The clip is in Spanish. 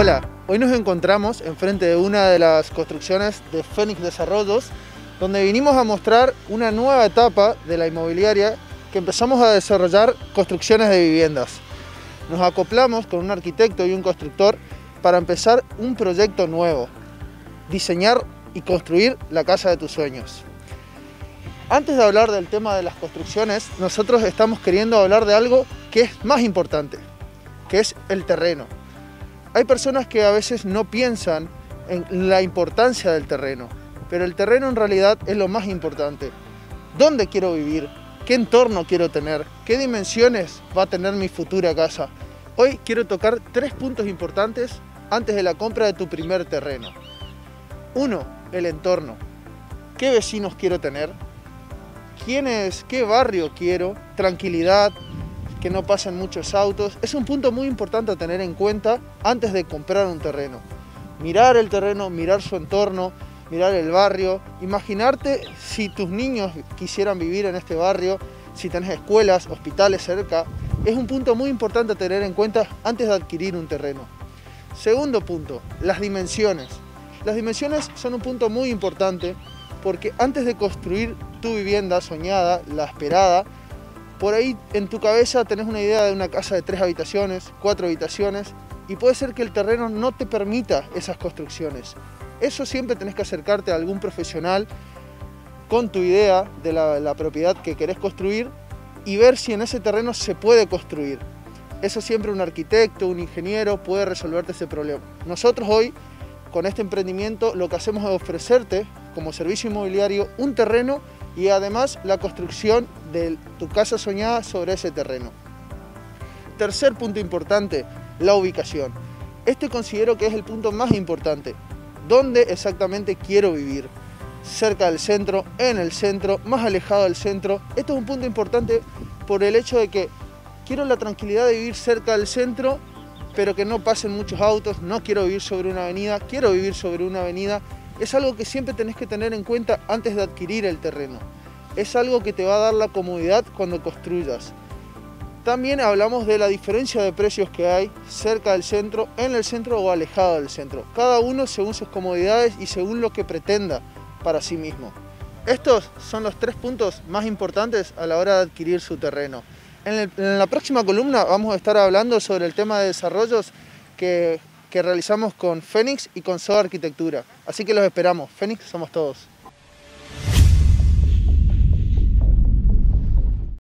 Hola, hoy nos encontramos enfrente de una de las construcciones de Fénix Desarrollos, donde vinimos a mostrar una nueva etapa de la inmobiliaria que empezamos a desarrollar construcciones de viviendas. Nos acoplamos con un arquitecto y un constructor para empezar un proyecto nuevo, diseñar y construir la casa de tus sueños. Antes de hablar del tema de las construcciones, nosotros estamos queriendo hablar de algo que es más importante, que es el terreno. Hay personas que a veces no piensan en la importancia del terreno, pero el terreno en realidad es lo más importante. ¿Dónde quiero vivir? ¿Qué entorno quiero tener? ¿Qué dimensiones va a tener mi futura casa? Hoy quiero tocar tres puntos importantes antes de la compra de tu primer terreno. Uno, el entorno. ¿Qué vecinos quiero tener? ¿Quién es? ¿Qué barrio quiero? Tranquilidad, que no pasen muchos autos. Es un punto muy importante a tener en cuenta antes de comprar un terreno. Mirar el terreno, mirar su entorno, mirar el barrio, imaginarte si tus niños quisieran vivir en este barrio, si tenés escuelas, hospitales cerca, es un punto muy importante a tener en cuenta antes de adquirir un terreno. Segundo punto, las dimensiones. Las dimensiones son un punto muy importante porque antes de construir tu vivienda soñada, la esperada, por ahí en tu cabeza tenés una idea de una casa de tres habitaciones, cuatro habitaciones, y puede ser que el terreno no te permita esas construcciones. Eso siempre tenés que acercarte a algún profesional con tu idea de la, propiedad que querés construir y ver si en ese terreno se puede construir. Eso siempre un arquitecto, un ingeniero puede resolverte ese problema. Nosotros hoy, con este emprendimiento, lo que hacemos es ofrecerte como servicio inmobiliario un terreno y además la construcción de tu casa soñada sobre ese terreno. Tercer punto importante, la ubicación. Este considero que es el punto más importante. ¿Dónde exactamente quiero vivir? Cerca del centro, en el centro, más alejado del centro. Esto es un punto importante por el hecho de que quiero la tranquilidad de vivir cerca del centro, pero que no pasen muchos autos. No quiero vivir sobre una avenida, quiero vivir sobre una avenida. Es algo que siempre tenés que tener en cuenta antes de adquirir el terreno es algo que te va a dar la comodidad cuando construyas. También hablamos de la diferencia de precios que hay cerca del centro, en el centro o alejado del centro. Cada uno según sus comodidades y según lo que pretenda para sí mismo. Estos son los tres puntos más importantes a la hora de adquirir su terreno. En, la próxima columna vamos a estar hablando sobre el tema de desarrollos que, que realizamos con Fénix y con SOA Arquitectura. Así que los esperamos. Fénix somos todos.